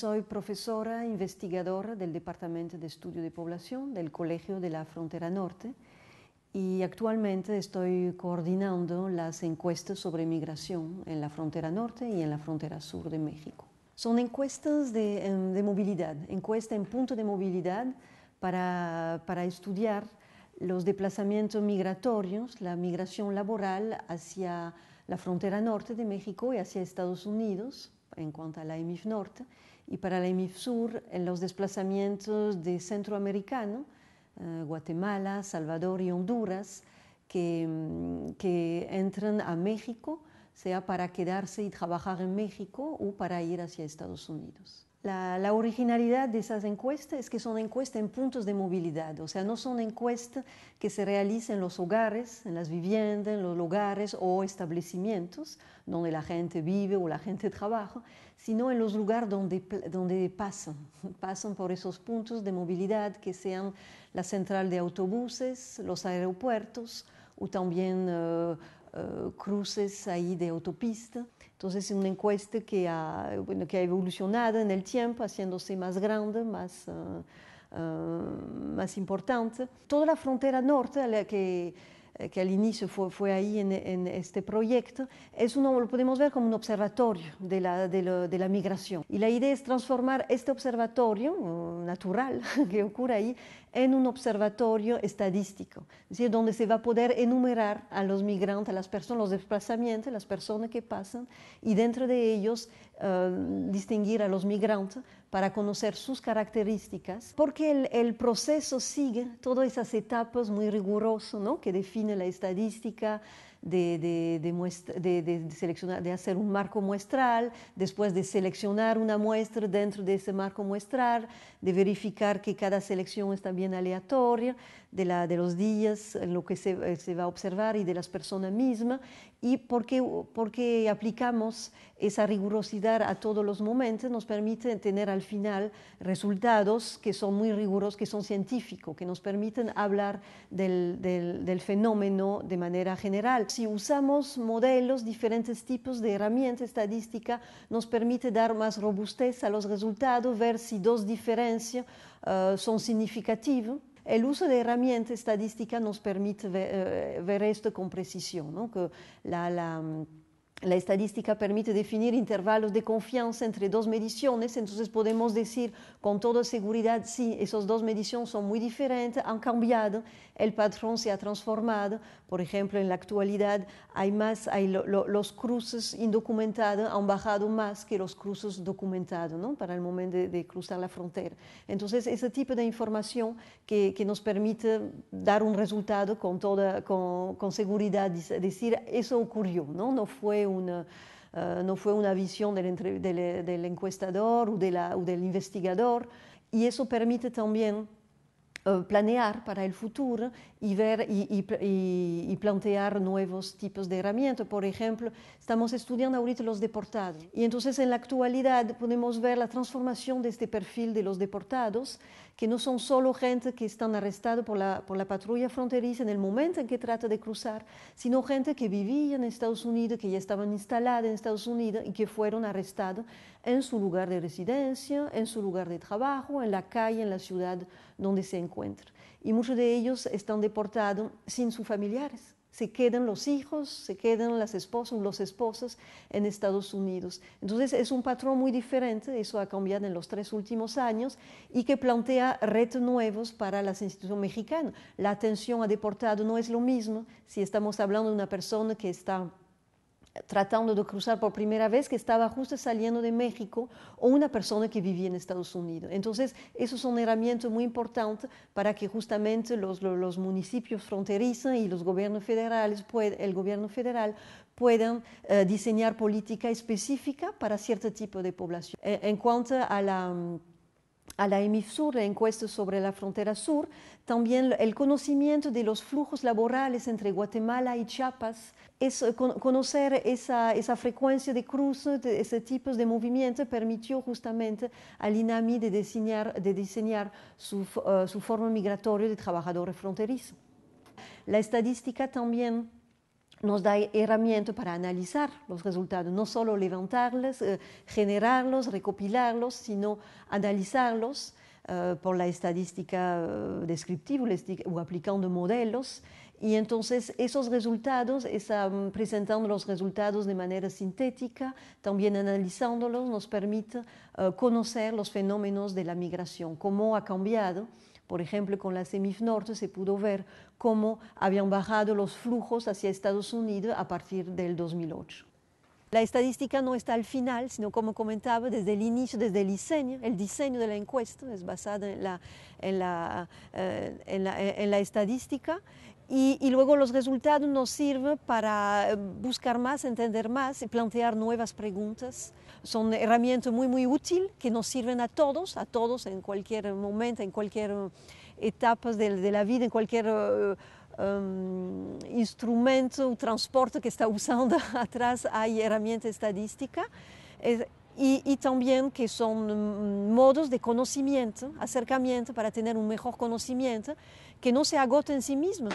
soy profesora investigadora del Departamento de Estudio de Población del Colegio de la Frontera Norte y actualmente estoy coordinando las encuestas sobre migración en la frontera norte y en la frontera sur de México. Son encuestas de, em, movilidad, encuesta en punto de movilidad para, para estudiar los desplazamientos migratorios, la migración laboral hacia la frontera norte de México y hacia Estados Unidos en cuanto a la EMIF norte y para la EMIF sur en los desplazamientos de centroamericano, eh, Guatemala, Salvador y Honduras, que, mm, que entran a México, sea para quedarse y trabajar en México o para ir hacia Estados Unidos. La, originalidad de esas encuestas es que son encuestas en puntos de movilidad, o sea, no son encuestas que se realicen en los hogares, en las viviendas, en los lugares o establecimientos donde la gente vive o la gente trabaja, sino en los lugares donde, donde pasan, pasan por esos puntos de movilidad que sean la central de autobuses, los aeropuertos o también eh, eh, cruces ahí de autopista. Entonces es una encuesta que ha, bueno, que ha evolucionado en el tiempo, haciéndose más grande, más, uh, uh, más importante. Toda la frontera norte, la que eh, que al inicio fue, fue ahí en, en, este proyecto, es uno, lo podemos ver como un observatorio de la, de, de la migración. Y la idea es transformar este observatorio uh, natural que ocurre ahí en un observatorio estadístico, es decir, donde se va a poder enumerar a los migrantes, a las personas, los desplazamientos, las personas que pasan, y dentro de ellos uh, distinguir a los migrantes para conocer sus características, porque el, el proceso sigue todas esas etapas muy rigurosas ¿no? que define la estadística, de, de, de, seleccionar, de hacer un marco muestral, después de seleccionar una muestra dentro de ese marco muestral, de verificar que cada selección está bien aleatoria, de, la, de los días en lo que se, eh, se, va a observar y de las personas mismas, y porque, porque aplicamos esa rigurosidad a todos los momentos, nos permite tener al final resultados que son muy rigurosos, que son científicos, que nos permiten hablar del, del, del fenómeno de manera general. Si usamos modelos, diferentes tipos de herramientas estadísticas, nos permite dar más robustez a los resultados, ver si dos diferencias uh, son significativas el uso de herramientas estadísticas nos permite ver, ver esto con precisión, la la estadística permite definir intervalos de confianza entre dos mediciones, entonces podemos decir con toda seguridad si esas dos mediciones son muy diferentes, han cambiado, el patrón se ha transformado. Por ejemplo, en la actualidad hay más, los cruces indocumentados han bajado más que los cruces documentados ¿no? para el momento de, cruzar la frontera. Entonces, ese tipo de información que, nos permite dar un resultado con, toda, con seguridad, decir eso ocurrió, no, no fue uh, no fue una visión del, encuestador o, del investigador, y eso permite también uh, planear para el futuro y ver y, plantear nuevos tipos de herramientas. Por ejemplo, estamos estudiando ahorita los deportados y entonces en la actualidad podemos ver la transformación de este perfil de los deportados, que no son solo gente que están arrestados por la, por la patrulla fronteriza en el momento en que trata de cruzar, sino gente que vivía en Estados Unidos, que ya estaban instaladas en Estados Unidos y que fueron arrestados en su lugar de residencia, en su lugar de trabajo, en la calle, en la ciudad donde se encuentran. Y muchos de ellos están deportados sin sus familiares. Se quedan los hijos, se quedan las esposas, los esposos en Estados Unidos. Entonces es un patrón muy diferente, eso ha cambiado en los tres últimos años y que plantea retos nuevos para las instituciones mexicanas. La atención a deportado no es lo mismo si estamos hablando de una persona que está tratando de cruzar por primera vez que estaba justo saliendo de México o una persona que vivía en Estados Unidos. Entonces, esos son herramientas muy importantes para que justamente los, municipios fronterizos y los gobiernos federales, puede, el gobierno federal puedan uh, diseñar política específica para cierto tipo de población. En, en cuanto a la a la EMIF Sur, la encuesta sobre la frontera sur, también el conocimiento de los flujos laborales entre Guatemala y Chiapas, es, eh, conocer esa, frecuencia de cruce, de ese tipo de movimiento, permitió justamente al INAMI de diseñar, su, uh, su forma migratoria de trabajadores fronterizos. La estadística también nos da herramientas para analizar los resultados, no solo levantarlos, eh, generarlos, recopilarlos, sino analizarlos eh, por la estadística eh, descriptiva o aplicando modelos. Y entonces esos resultados, mm, presentando los resultados de manera sintética, también analizándolos, nos permite conocer los fenómenos de la migración, cómo ha cambiado por ejemplo, con la Semif Norte se pudo ver cómo habían bajado los flujos hacia Estados Unidos a partir del 2008. La estadística no está al final, sino como comentaba, desde el inicio, desde el diseño. El diseño de la encuesta es basado en la, en la, eh, en la, estadística y, y, luego los resultados nos sirven para buscar más, entender más y plantear nuevas preguntas son herramientas muy, muy útiles que nos sirven a todos, a todos en cualquier momento, en cualquier etapa de, la vida, en cualquier uh, um, instrumento, transporte que está usando atrás hay herramientas estadísticas. y, y, también que son modos de conocimiento, acercamiento para tener un mejor conocimiento que no se agota en sí mismo.